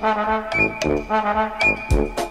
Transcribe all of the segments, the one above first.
Thank you.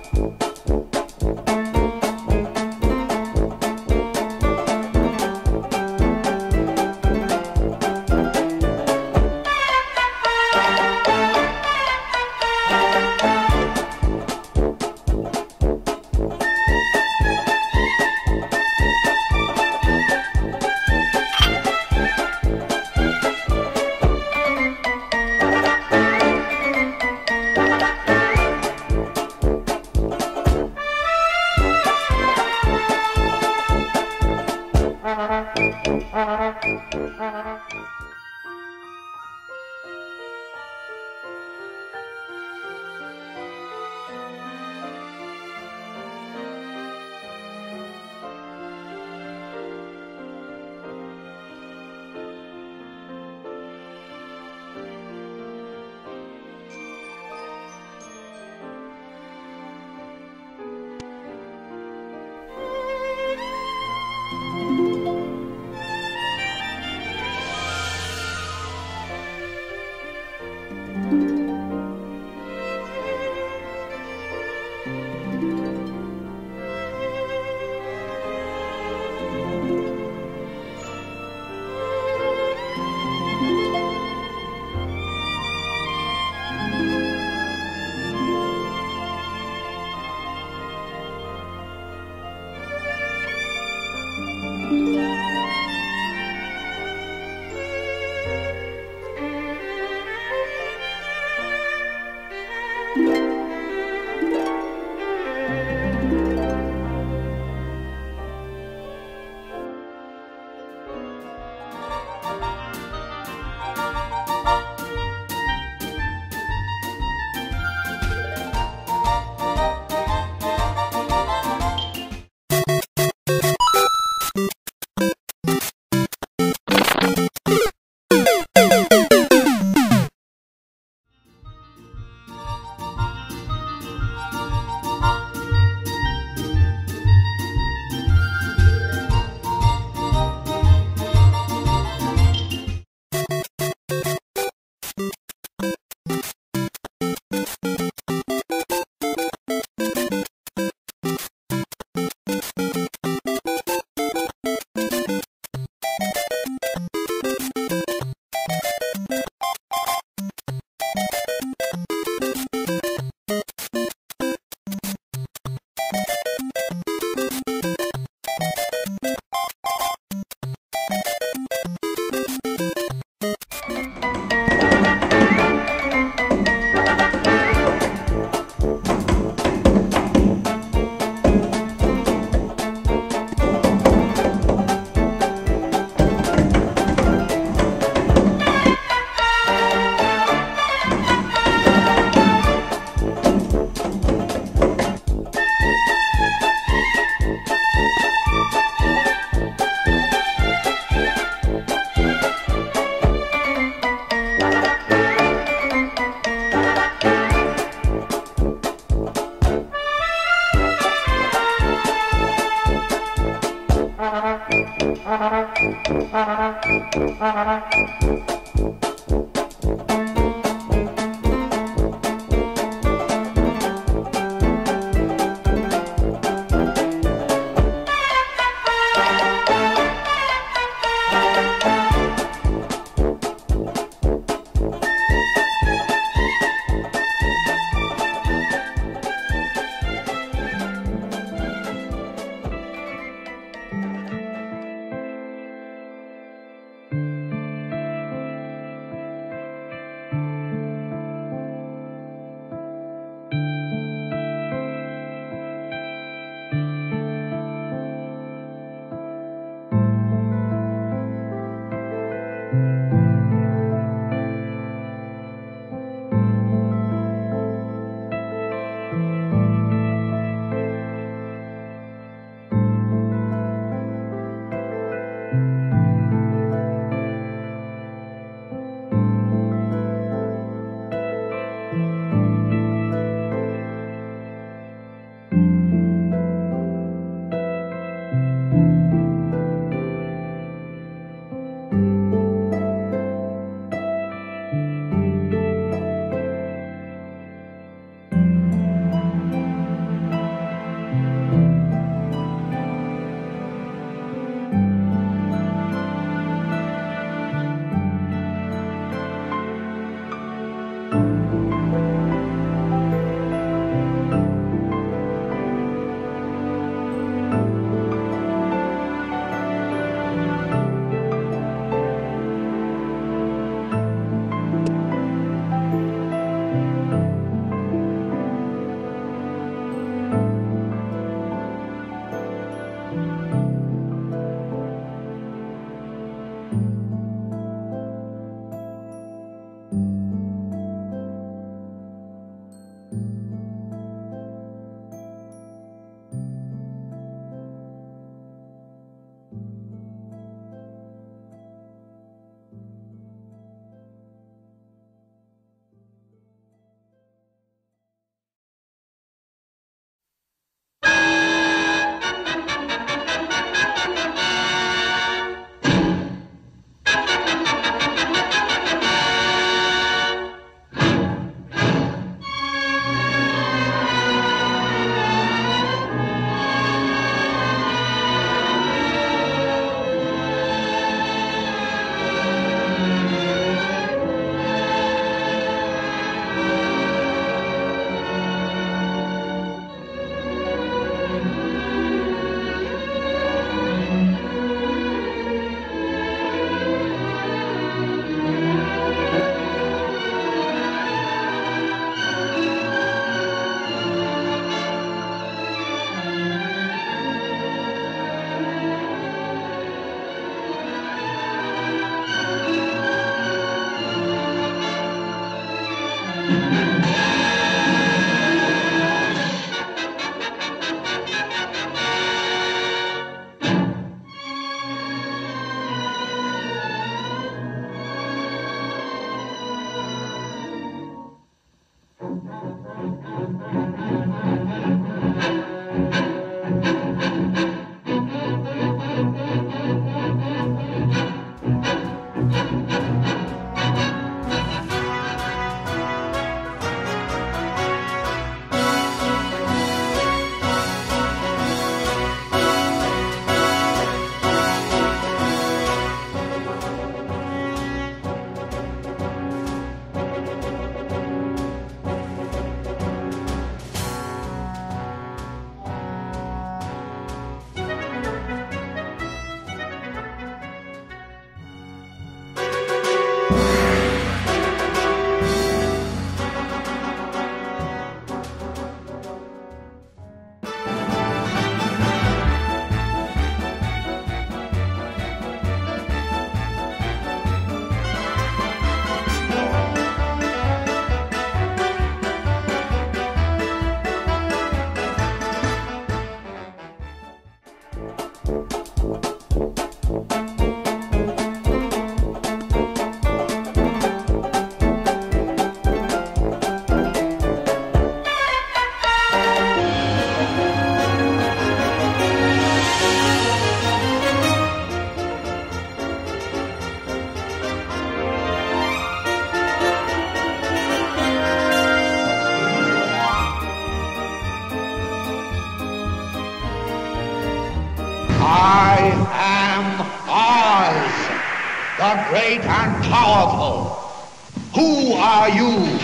Thank you. Great and powerful. Who are you?